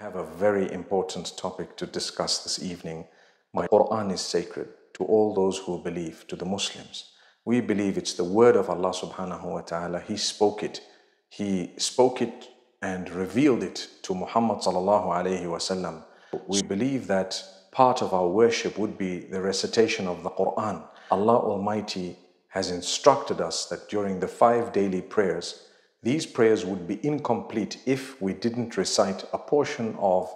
Have a very important topic to discuss this evening. My Quran is sacred to all those who believe, to the Muslims. We believe it's the word of Allah subhanahu wa ta'ala. He spoke it. He spoke it and revealed it to Muhammad sallallahu alayhi wasallam. We believe that part of our worship would be the recitation of the Quran. Allah Almighty has instructed us that during the five daily prayers, these prayers would be incomplete if we didn't recite a portion of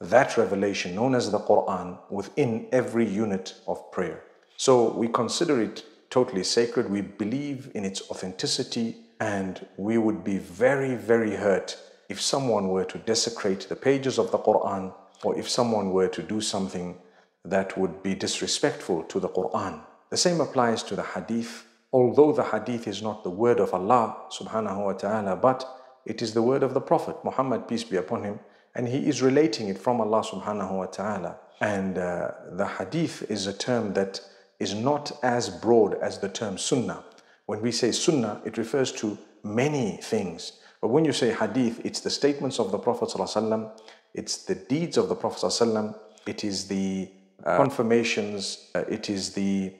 that revelation known as the Quran within every unit of prayer. So we consider it totally sacred. We believe in its authenticity and we would be very, very hurt if someone were to desecrate the pages of the Quran or if someone were to do something that would be disrespectful to the Quran. The same applies to the hadith although the hadith is not the word of Allah subhanahu wa ta'ala, but it is the word of the Prophet Muhammad, peace be upon him, and he is relating it from Allah subhanahu wa ta'ala. And uh, the hadith is a term that is not as broad as the term sunnah. When we say sunnah, it refers to many things. But when you say hadith, it's the statements of the Prophet ﷺ, it's the deeds of the Prophet ﷺ, it is the uh, confirmations, uh, it is the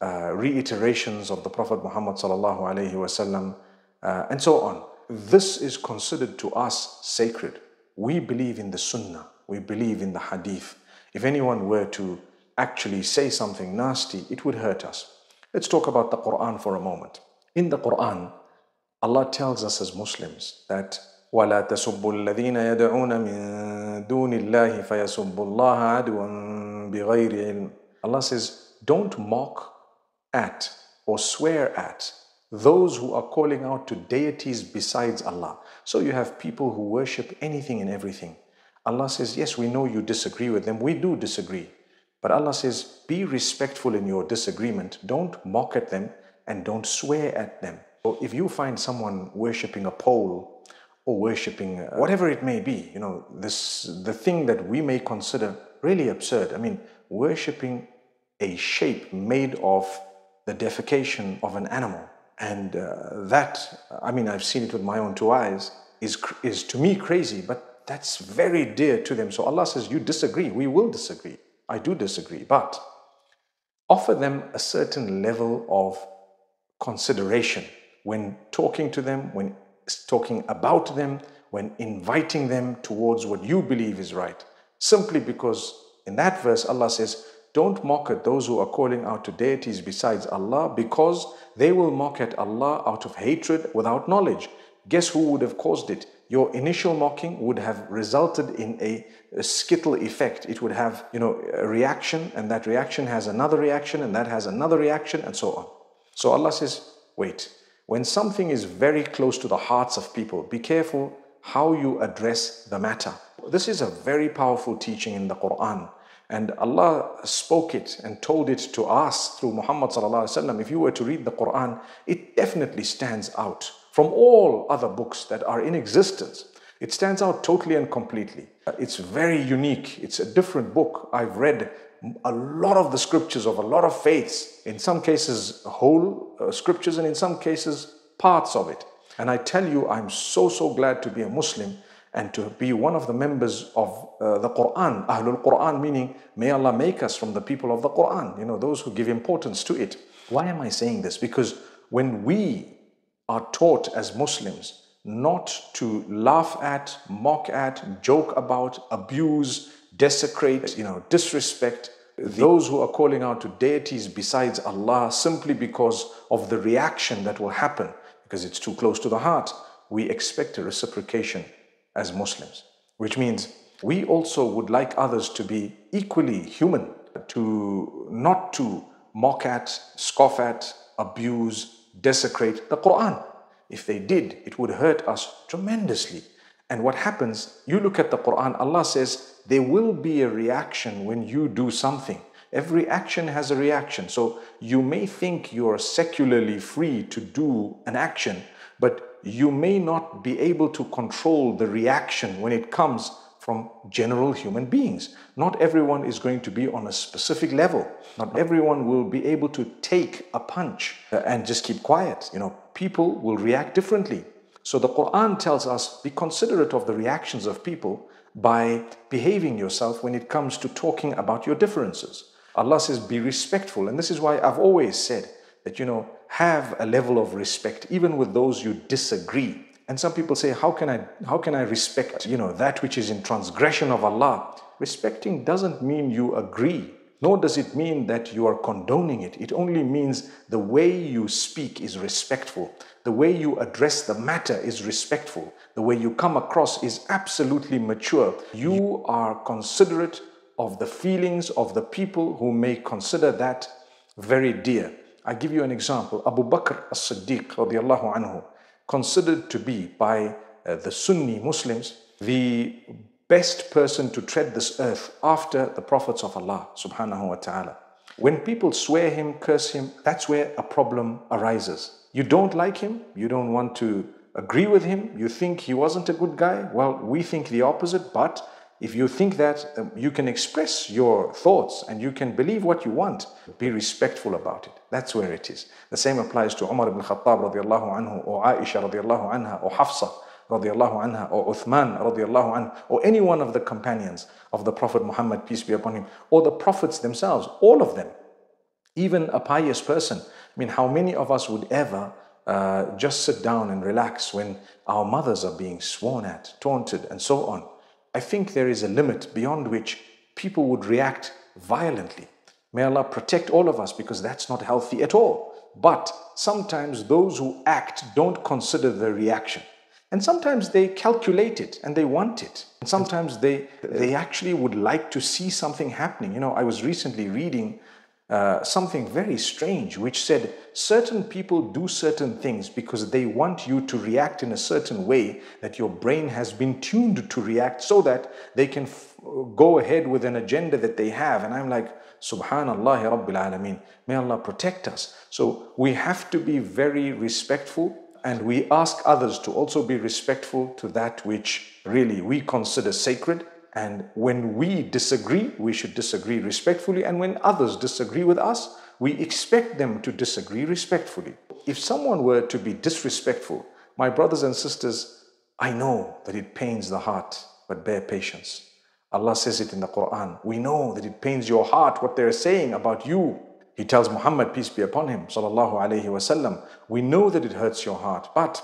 uh, reiterations of the Prophet Muhammad sallallahu alaihi wasallam, uh, and so on. This is considered to us sacred. We believe in the Sunnah. We believe in the Hadith. If anyone were to actually say something nasty, it would hurt us. Let's talk about the Quran for a moment. In the Quran, Allah tells us as Muslims that ولا تسبوا الذين يدعون من دون الله فيسبوا الله عدوا بغير علم. Allah says, don't mock at or swear at those who are calling out to deities besides Allah. So you have people who worship anything and everything. Allah says, Yes, we know you disagree with them. We do disagree. But Allah says, Be respectful in your disagreement. Don't mock at them and don't swear at them. So if you find someone worshipping a pole or worshipping uh, whatever it may be, you know, this the thing that we may consider really absurd. I mean, worshipping a shape made of the defecation of an animal. And uh, that, I mean, I've seen it with my own two eyes, is, is to me crazy, but that's very dear to them. So Allah says, You disagree, we will disagree. I do disagree, but offer them a certain level of consideration when talking to them, when talking about them, when inviting them towards what you believe is right. Simply because in that verse, Allah says, don't mock at those who are calling out to deities besides Allah because they will mock at Allah out of hatred without knowledge. Guess who would have caused it? Your initial mocking would have resulted in a, a skittle effect. It would have, you know, a reaction, and that reaction has another reaction, and that has another reaction, and so on. So Allah says, wait, when something is very close to the hearts of people, be careful how you address the matter. This is a very powerful teaching in the Quran. And Allah spoke it and told it to us through Muhammad. If you were to read the Quran, it definitely stands out from all other books that are in existence. It stands out totally and completely. It's very unique. It's a different book. I've read a lot of the scriptures of a lot of faiths, in some cases, whole uh, scriptures, and in some cases, parts of it. And I tell you, I'm so, so glad to be a Muslim and to be one of the members of uh, the Quran, Ahlul Quran, meaning may Allah make us from the people of the Quran, you know, those who give importance to it. Why am I saying this? Because when we are taught as Muslims not to laugh at, mock at, joke about, abuse, desecrate, you know, disrespect those who are calling out to deities besides Allah simply because of the reaction that will happen because it's too close to the heart, we expect a reciprocation as Muslims, which means we also would like others to be equally human, to not to mock at, scoff at, abuse, desecrate the Quran. If they did, it would hurt us tremendously. And what happens, you look at the Quran, Allah says, there will be a reaction when you do something. Every action has a reaction. So you may think you're secularly free to do an action, but you may not be able to control the reaction when it comes from general human beings. Not everyone is going to be on a specific level. Not everyone will be able to take a punch and just keep quiet. You know, people will react differently. So the Quran tells us be considerate of the reactions of people. by behaving yourself when it comes to talking about your differences. Allah says, be respectful. And this is why I've always said that, you know, have a level of respect even with those you disagree. And some people say, how can I, how can I respect, you know, that which is in transgression of Allah? Respecting doesn't mean you agree, nor does it mean that you are condoning it. It only means the way you speak is respectful. The way you address the matter is respectful. The way you come across is absolutely mature. You are considerate of the feelings of the people who may consider that very dear. I give you an example. Abu Bakr as-Siddiq radiallahu anhu, considered to be by uh, the Sunni Muslims the best person to tread this earth after the prophets of Allah subhanahu wa ta'ala. When people swear him, curse him, that's where a problem arises. You don't like him, you don't want to agree with him, you think he wasn't a good guy. Well, we think the opposite, but if you think that um, you can express your thoughts and you can believe what you want, be respectful about it. That's where it is. The same applies to Umar ibn Khattab radiallahu anhu, or Aisha radiallahu anha, or Hafsa radiallahu anha, or Uthman radiallahu anhu, or any one of the companions of the Prophet Muhammad, peace be upon him, or the prophets themselves, all of them. Even a pious person. I mean, how many of us would ever uh, just sit down and relax when our mothers are being sworn at, taunted, and so on? I think there is a limit beyond which people would react violently. May Allah protect all of us because that's not healthy at all. But sometimes those who act don't consider the reaction. And sometimes they calculate it and they want it. And sometimes they, they actually would like to see something happening. You know, I was recently reading uh, something very strange, which said certain people do certain things because they want you to react in a certain way that your brain has been tuned to react so that they can go ahead with an agenda that they have. And I'm like, Subhanallah, Rabbil Alameen. May Allah protect us. So we have to be very respectful and we ask others to also be respectful to that which really we consider sacred and when we disagree, we should disagree respectfully. And when others disagree with us, we expect them to disagree respectfully. If someone were to be disrespectful, my brothers and sisters, I know that it pains the heart, but bear patience. Allah says it in the Quran. We know that it pains your heart what they're saying about you. He tells Muhammad, peace be upon him, sallallahu alayhi wasallam, we know that it hurts your heart, but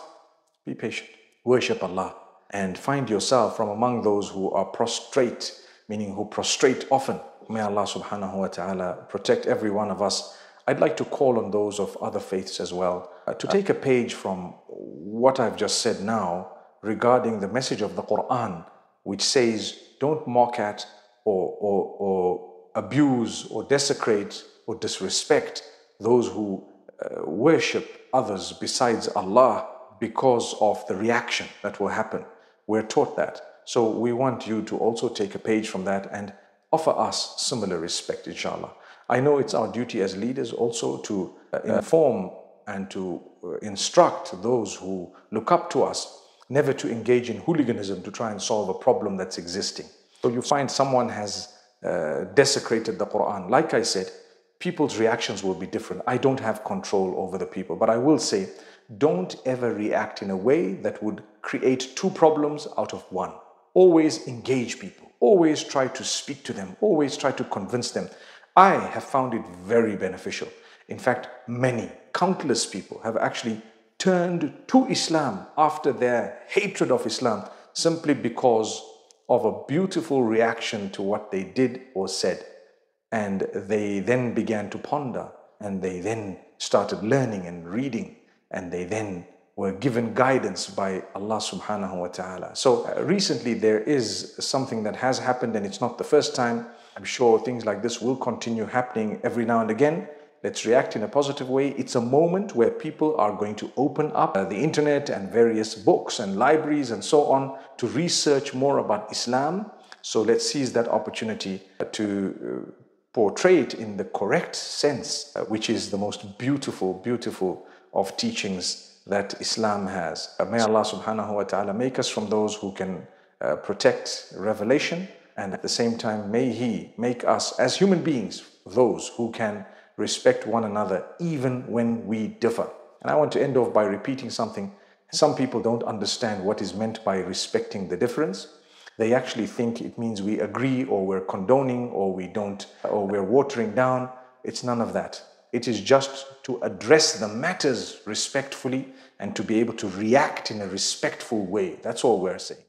be patient. Worship Allah and find yourself from among those who are prostrate, meaning who prostrate often. May Allah subhanahu wa ta'ala protect every one of us. I'd like to call on those of other faiths as well uh, to take a page from what I've just said now regarding the message of the Quran, which says, don't mock at or, or, or abuse or desecrate or disrespect those who uh, worship others besides Allah because of the reaction that will happen. We're taught that. So we want you to also take a page from that and offer us similar respect, inshallah. I know it's our duty as leaders also to uh, inform and to uh, instruct those who look up to us never to engage in hooliganism to try and solve a problem that's existing. So you find someone has uh, desecrated the Quran. Like I said, people's reactions will be different. I don't have control over the people, but I will say don't ever react in a way that would create two problems out of one. Always engage people. Always try to speak to them. Always try to convince them. I have found it very beneficial. In fact, many, countless people have actually turned to Islam after their hatred of Islam simply because of a beautiful reaction to what they did or said. And they then began to ponder and they then started learning and reading and they then were given guidance by Allah subhanahu wa ta'ala. So uh, recently there is something that has happened and it's not the first time. I'm sure things like this will continue happening every now and again. Let's react in a positive way. It's a moment where people are going to open up uh, the internet and various books and libraries and so on to research more about Islam. So let's seize that opportunity to uh, portray it in the correct sense, uh, which is the most beautiful, beautiful of teachings that Islam has. Uh, may Allah subhanahu wa ta'ala make us from those who can uh, protect revelation and at the same time may He make us as human beings those who can respect one another even when we differ. And I want to end off by repeating something. Some people don't understand what is meant by respecting the difference. they actually think it means we agree or we're condoning or we don't, or we're watering down. It's none of that. It is just to address the matters respectfully and to be able to react in a respectful way. That's all we're saying.